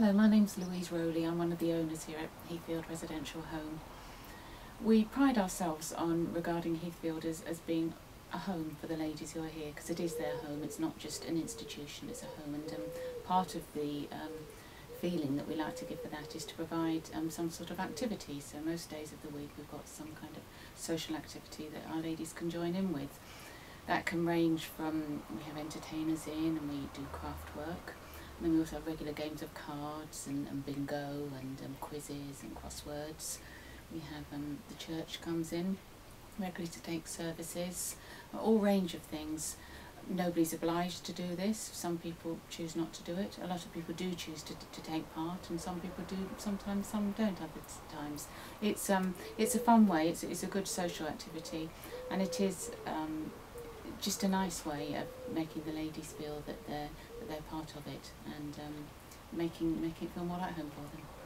Hello, my name's Louise Rowley. I'm one of the owners here at Heathfield Residential Home. We pride ourselves on regarding Heathfield as, as being a home for the ladies who are here because it is their home. It's not just an institution, it's a home. And um, part of the um, feeling that we like to give for that is to provide um, some sort of activity. So most days of the week we've got some kind of social activity that our ladies can join in with. That can range from, we have entertainers in and we do craft work. Then we also have regular games of cards and, and bingo and um, quizzes and crosswords. We have um, the church comes in regularly to take services, all range of things. Nobody's obliged to do this. Some people choose not to do it. A lot of people do choose to, to take part, and some people do. Sometimes some don't. Other times, it's um it's a fun way. It's it's a good social activity, and it is um just a nice way of making the ladies feel that they're they're part of it and um, making making it feel more like home for them.